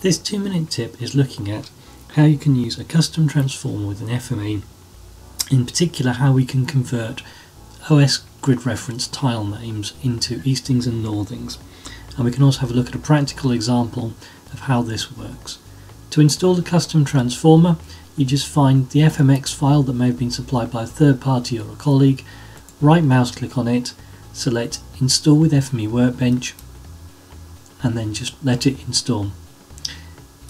This two minute tip is looking at how you can use a custom transformer with an FME, in particular how we can convert OS grid reference tile names into eastings and northings. And we can also have a look at a practical example of how this works. To install the custom transformer, you just find the FMX file that may have been supplied by a third party or a colleague, right mouse click on it, select install with FME Workbench, and then just let it install.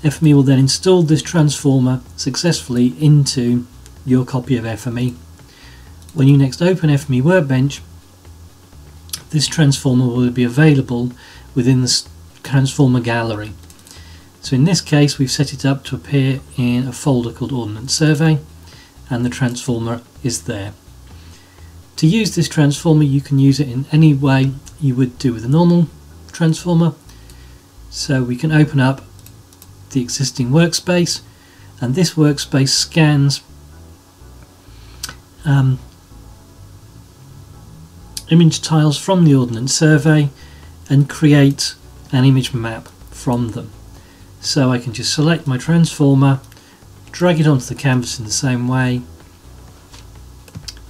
FME will then install this transformer successfully into your copy of FME. When you next open FME Workbench, this transformer will be available within the transformer gallery. So in this case we've set it up to appear in a folder called Ordnance Survey and the transformer is there. To use this transformer you can use it in any way you would do with a normal transformer. So we can open up the existing workspace and this workspace scans um, image tiles from the Ordnance Survey and create an image map from them. So I can just select my transformer, drag it onto the canvas in the same way,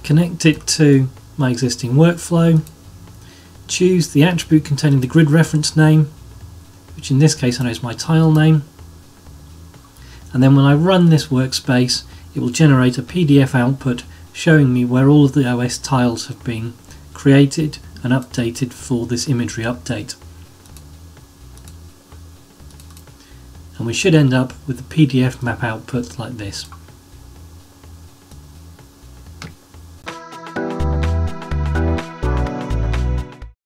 connect it to my existing workflow, choose the attribute containing the grid reference name, which in this case I know is my tile name, and then when I run this workspace it will generate a PDF output showing me where all of the OS tiles have been created and updated for this imagery update. And we should end up with a PDF map output like this.